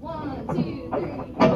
One, two, three,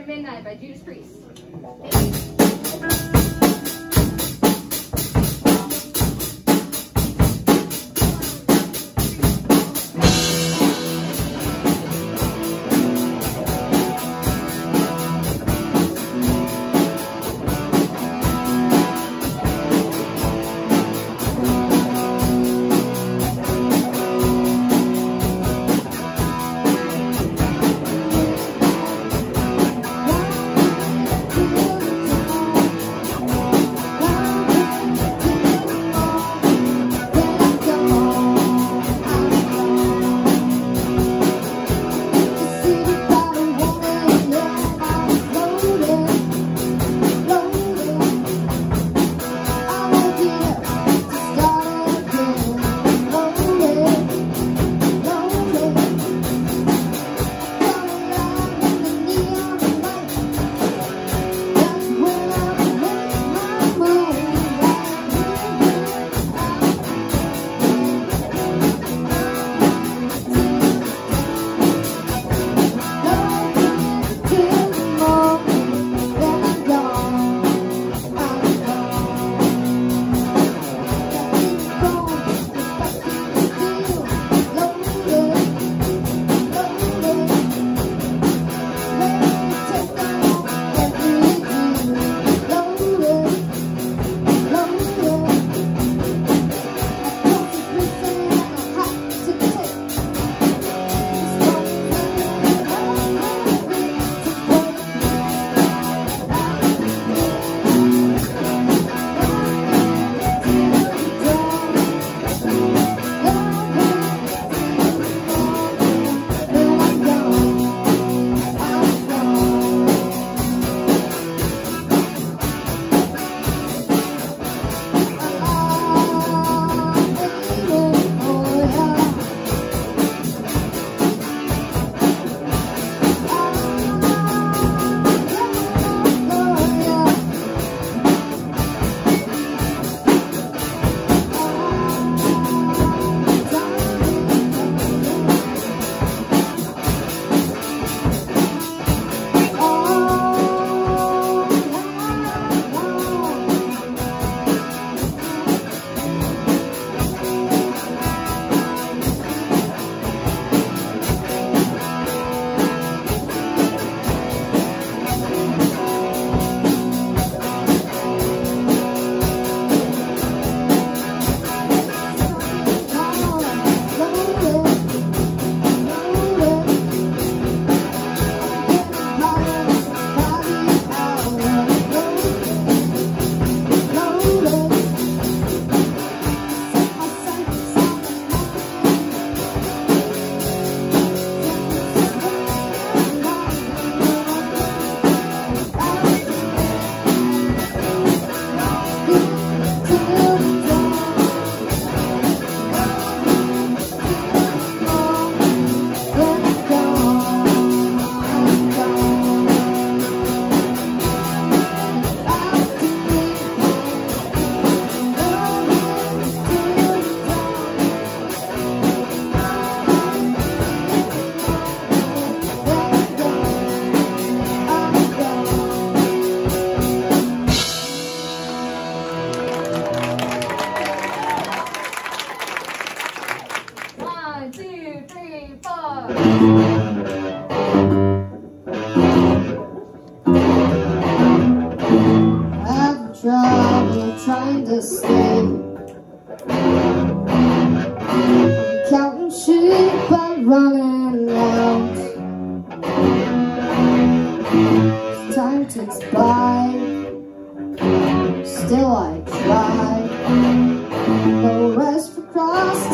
After Midnight by Judas Priest.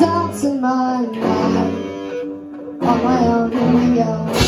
thoughts in my mind On my own, here we go